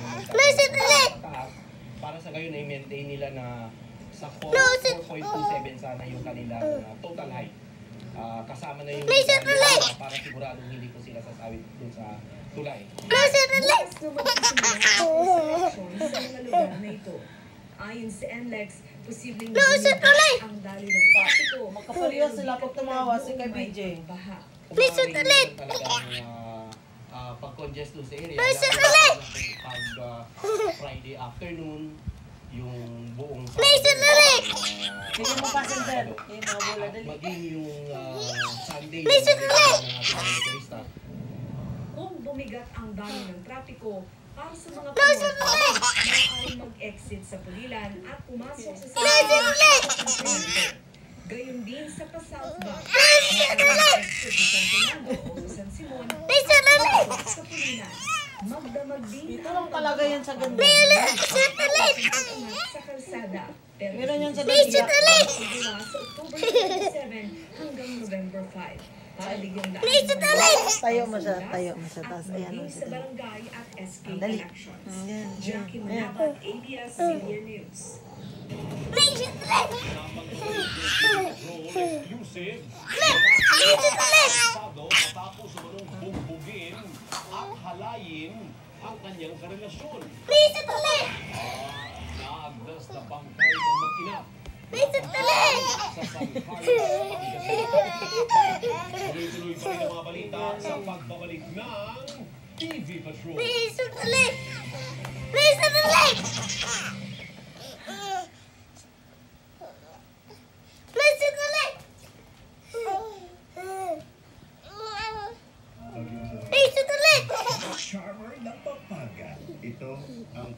mga Closet ulit! para sa gayon ay maintain nila na sa 4 Closet! 4.27 sana yung kanilang uh, total height. Ah, kasama na yung Closet ulit! para siguradong hindi po sila sasawit dun sa tulay. Ulit! Na lugar na ito. Ayon sa NLEX, posibleng Closet bumaba ulit! ang dali ng trapiko. Magkapareho sila pag tumawa si kay BJ. Closet Kung ulit! Dun sa area. Ulit! Pag ah, Friday afternoon, yung buong ulit! Hindi mo bola At dali. maging yung ah, Sunday motorista. Kung bumigat ang dami ng trapiko, para sa mga ulit! maaaring mag-exit sa Pulilan at pumasok sa ulit! Gayon din sa pa-South Bank. Closet ulit! Exit sa San Fernando o sa San Simon, Sa Pulilan. Magdamag din Dito lang talaga yan sa ganda. Closet ulit! Angat sa kalsada. Meron yan sa Dalia. ulit! Simula sa October 27 hanggang November 5. Para bigyan daan Closet ng ulit! Tayo mo siya, tayo mo siya. Tapos ayan mo sa siya. barangay at SK Dali. Mm, yan, yan. Ayan. Manabat, ABS-CBN News. Matapos umanong bugbugin halayin ang kanyang karelasyon. Closet ulit! Naagdas na bangkay ng mag-ina Closet ulit! sa San Carlos, Pangasinan. Tuloy-tuloy pa rin ang mga balita sa pagbabalik ng TV Patrol. Ulit! Closet ulit! Closet ulit! Closet ulit! Charmer ng Pampanga. Ito ang